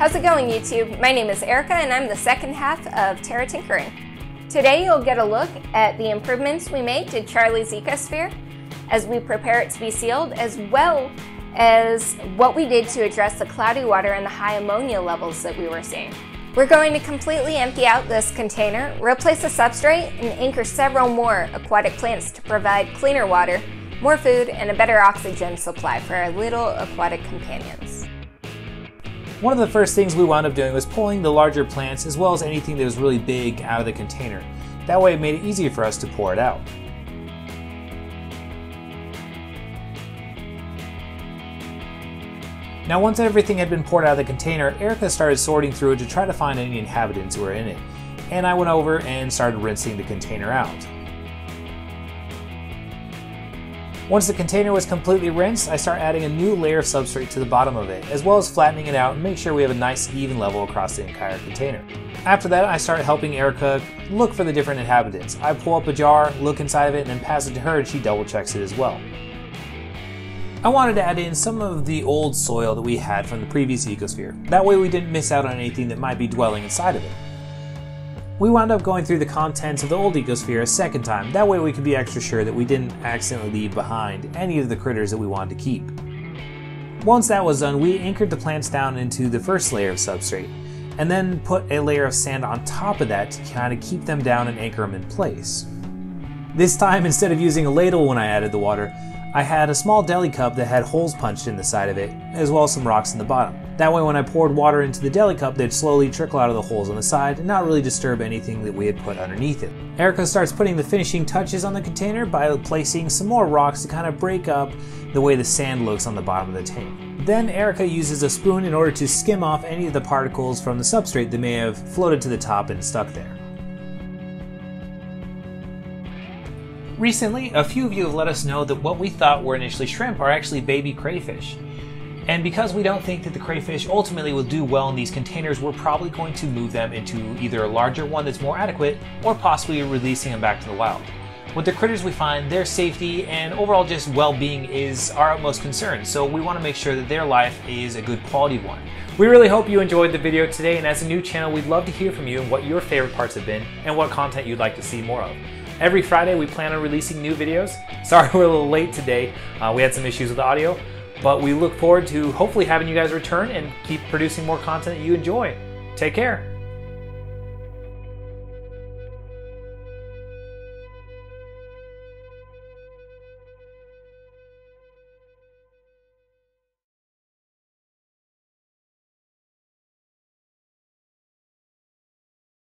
How's it going YouTube? My name is Erika and I'm the second half of Terra Tinkering. Today you'll get a look at the improvements we made to Charlie's Ecosphere as we prepare it to be sealed as well as what we did to address the cloudy water and the high ammonia levels that we were seeing. We're going to completely empty out this container, replace the substrate, and anchor several more aquatic plants to provide cleaner water, more food, and a better oxygen supply for our little aquatic companions. One of the first things we wound up doing was pulling the larger plants as well as anything that was really big out of the container. That way it made it easier for us to pour it out. Now once everything had been poured out of the container, Erika started sorting through it to try to find any inhabitants who were in it. And I went over and started rinsing the container out. Once the container was completely rinsed, I start adding a new layer of substrate to the bottom of it, as well as flattening it out and make sure we have a nice even level across the entire container. After that, I start helping Erika look for the different inhabitants. I pull up a jar, look inside of it, and then pass it to her and she double checks it as well. I wanted to add in some of the old soil that we had from the previous ecosphere. That way we didn't miss out on anything that might be dwelling inside of it. We wound up going through the contents of the old ecosphere a second time, that way we could be extra sure that we didn't accidentally leave behind any of the critters that we wanted to keep. Once that was done, we anchored the plants down into the first layer of substrate, and then put a layer of sand on top of that to kind of keep them down and anchor them in place. This time, instead of using a ladle when I added the water, I had a small deli cup that had holes punched in the side of it, as well as some rocks in the bottom. That way when I poured water into the deli cup, they'd slowly trickle out of the holes on the side and not really disturb anything that we had put underneath it. Erika starts putting the finishing touches on the container by placing some more rocks to kind of break up the way the sand looks on the bottom of the tank. Then Erika uses a spoon in order to skim off any of the particles from the substrate that may have floated to the top and stuck there. Recently, a few of you have let us know that what we thought were initially shrimp are actually baby crayfish. And because we don't think that the crayfish ultimately will do well in these containers, we're probably going to move them into either a larger one that's more adequate or possibly releasing them back to the wild. With the critters we find, their safety and overall just well-being is our utmost concern, so we want to make sure that their life is a good quality one. We really hope you enjoyed the video today, and as a new channel, we'd love to hear from you and what your favorite parts have been and what content you'd like to see more of. Every Friday, we plan on releasing new videos. Sorry we're a little late today. Uh, we had some issues with audio, but we look forward to hopefully having you guys return and keep producing more content that you enjoy. Take care.